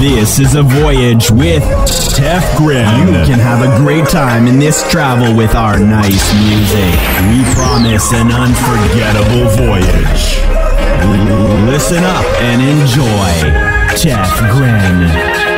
This is a voyage with Tef GreN. You can have a great time in this travel with our nice music. We promise an unforgettable voyage. Listen up and enjoy Tef GreN.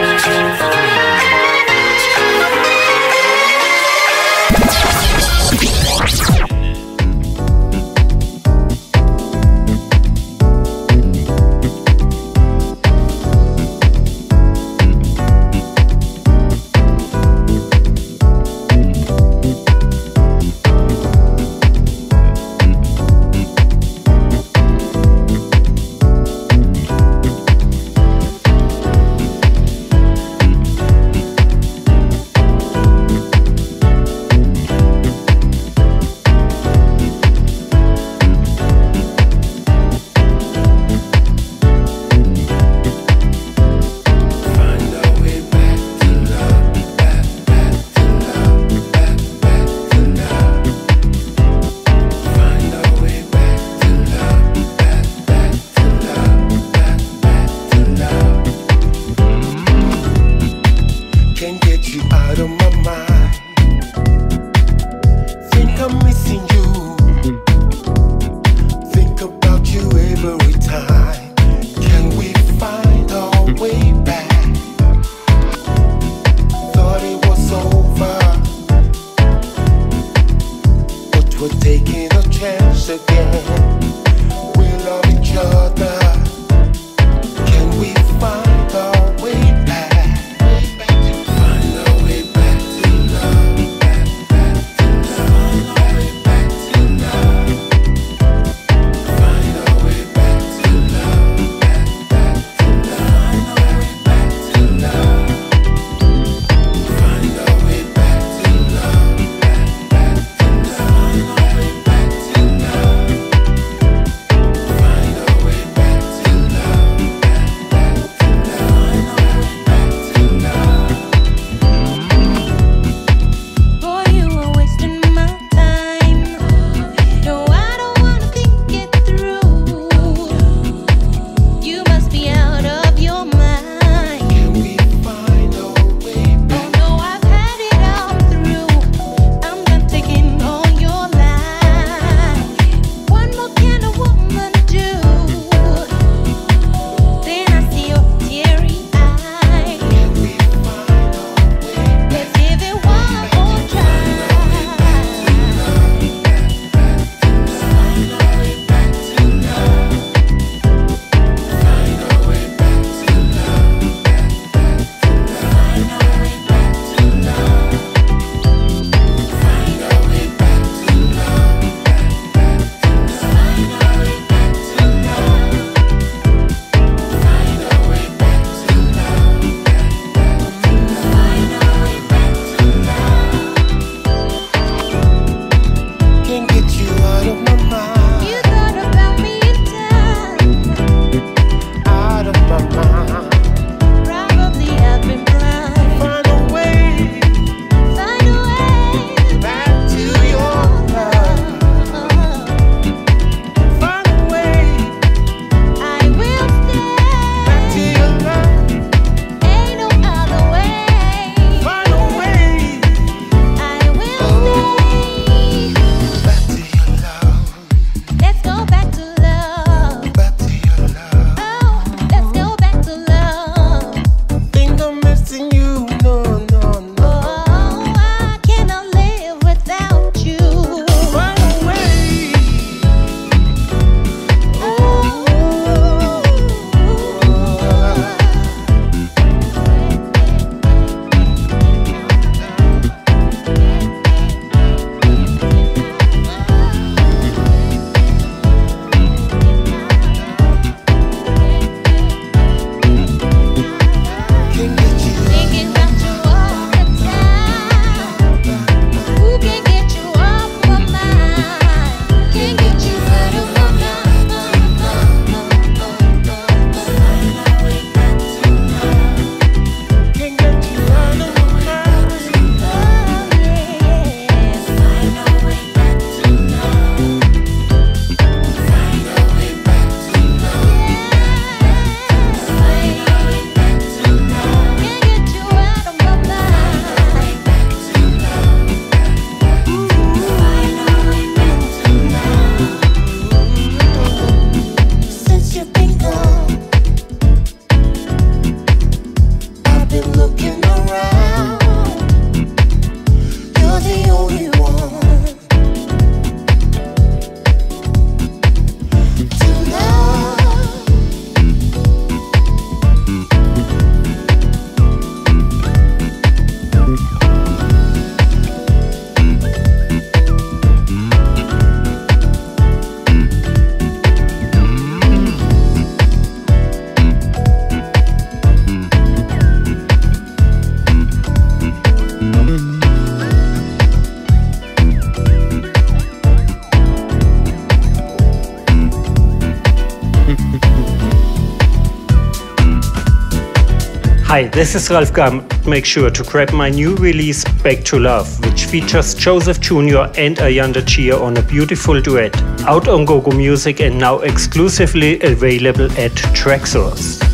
Hi, this is Ralf GUM. Make sure to grab my new release Back to Love, which features Joseph Jr. and Ayanda Chia on a beautiful duet. Out on GoGo Music and now exclusively available at Traxsource.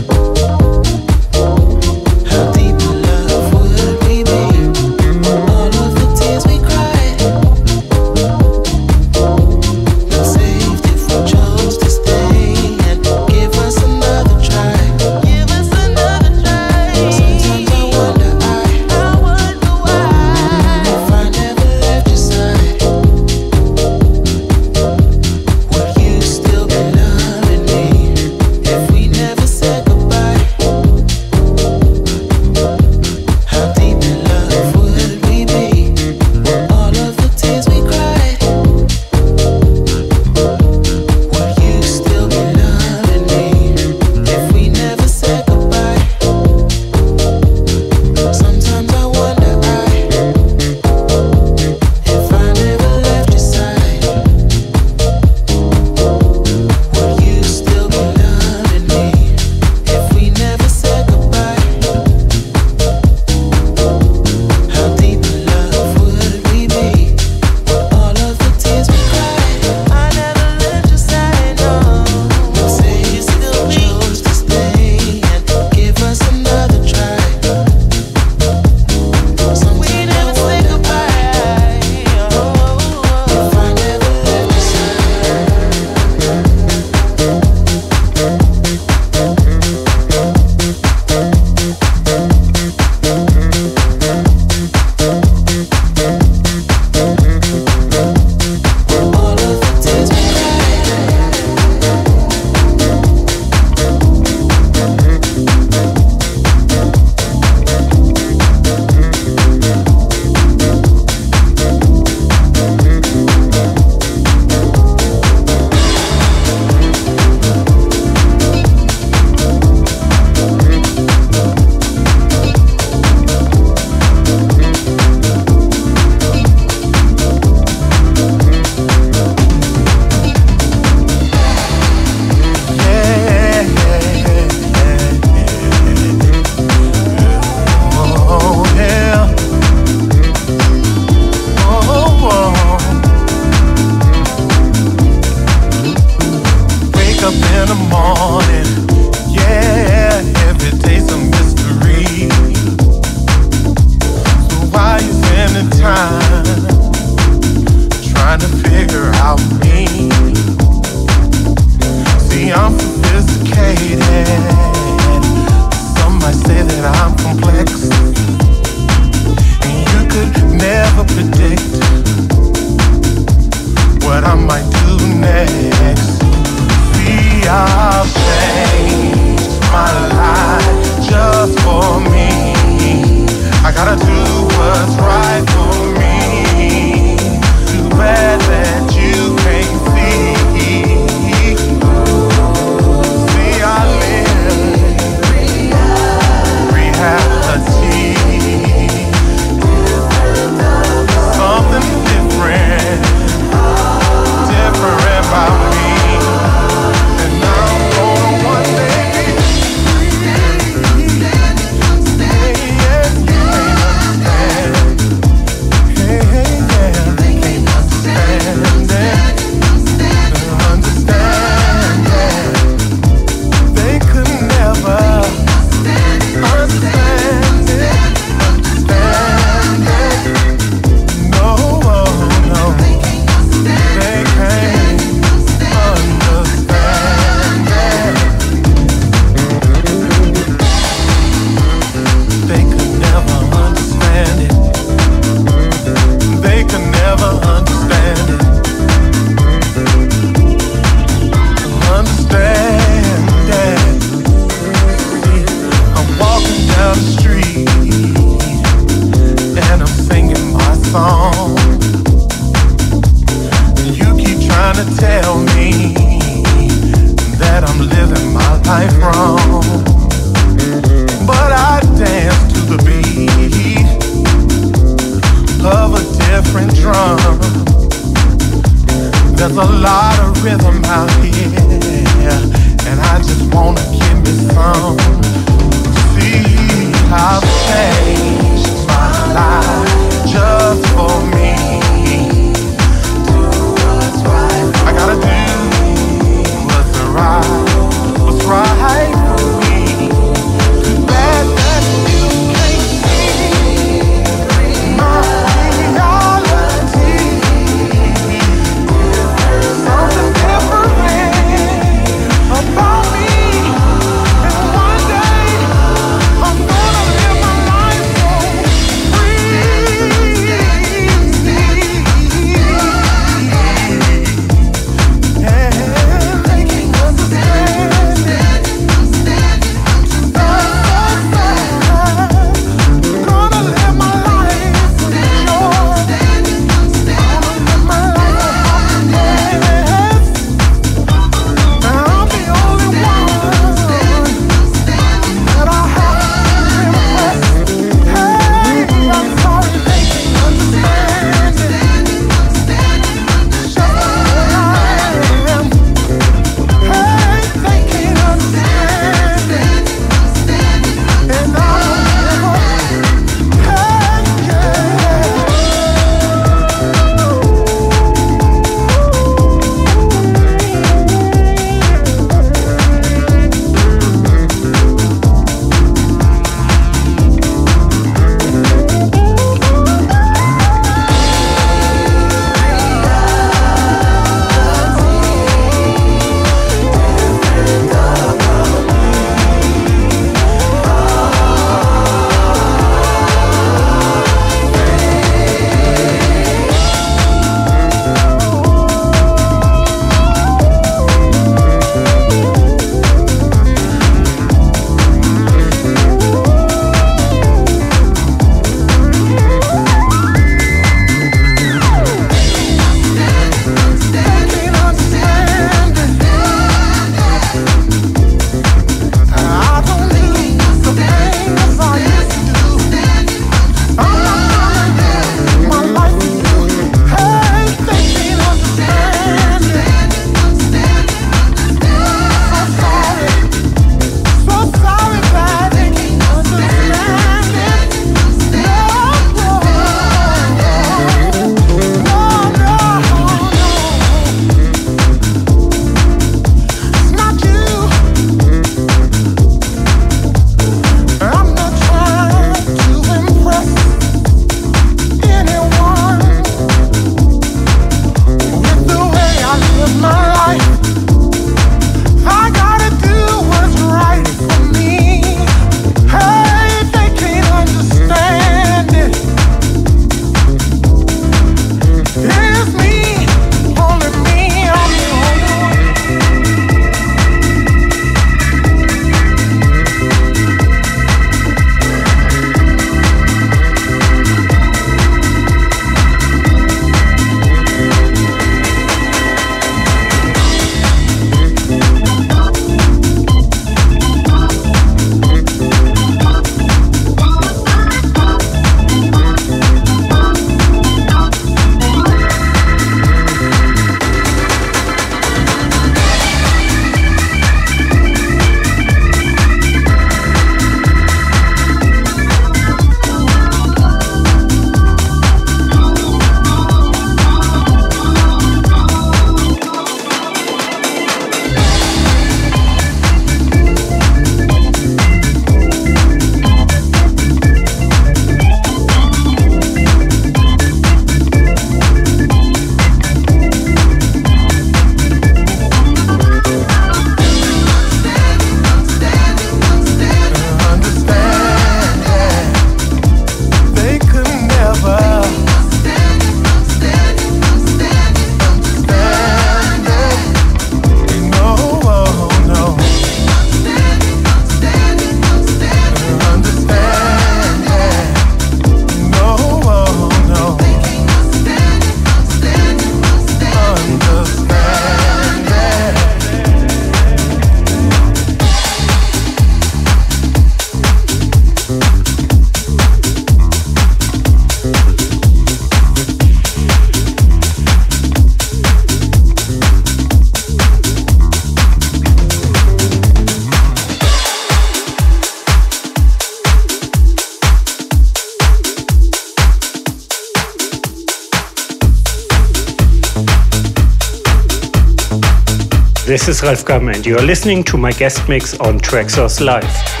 This is Ralf GUM and you're listening to my guest mix on Traxsource Live.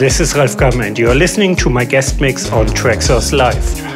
This is Ralf GUM and you're listening to my guest mix on Traxsource Live.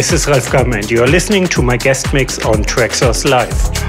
This is Ralf GUM and you're listening to my guest mix on Traxsource Live.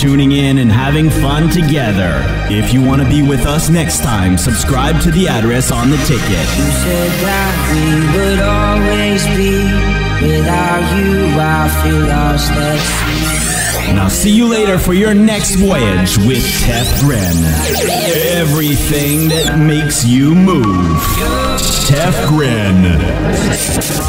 Tuning in and having fun together. If you want to be with us next time, subscribe to the address on the ticket. You said that we would always be. Without you, I feel lost sea. Now see you later for your next voyage with Tef GreN. Everything that makes you move. Tef GreN.